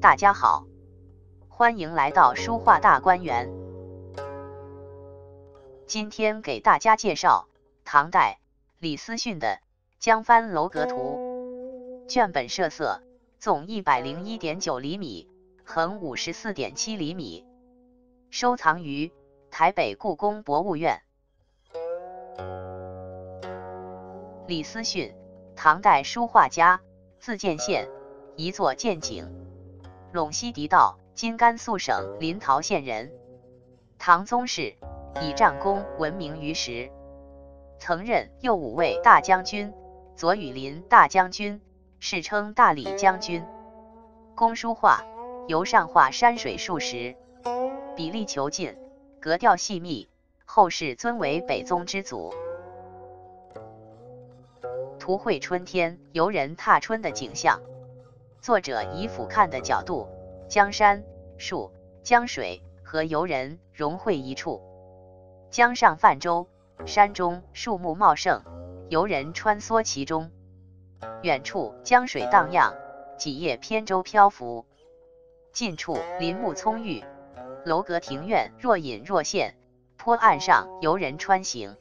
大家好，欢迎来到书画大观园。今天给大家介绍唐代李思训的《江帆楼阁图》，卷本设色，纵一百零一点九厘米，横五十四点七厘米，收藏于台北故宫博物院。李思训，唐代书画家，自建县，一座建景。陇西狄道（今甘肃省临洮县人），唐宗室，以战功闻名于时，曾任右武卫大将军、左羽林大将军，世称大理将军。工书画，由上画山水数十，比例遒劲，格调细密，后世尊为北宗之祖。图绘春天游人踏春的景象。作者以俯瞰的角度，江山、树、江水和游人融汇一处。江上泛舟，山中树木茂盛，游人穿梭其中。远处江水荡漾，几叶扁舟漂浮；近处林木葱郁，楼阁庭院若隐若现。坡岸上游人穿行，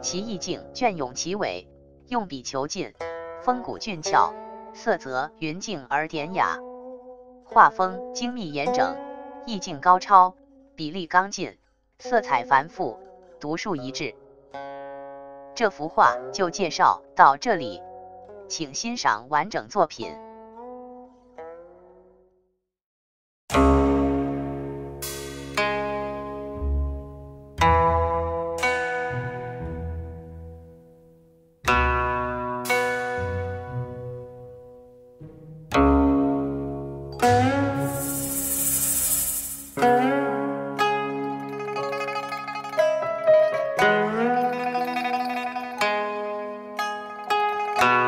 其意境隽永其伟，用笔遒劲，风骨俊俏。色泽匀净而典雅，画风精密严整，意境高超，比例刚劲，色彩繁复，独树一帜。这幅画就介绍到这里，请欣赏完整作品。Bye.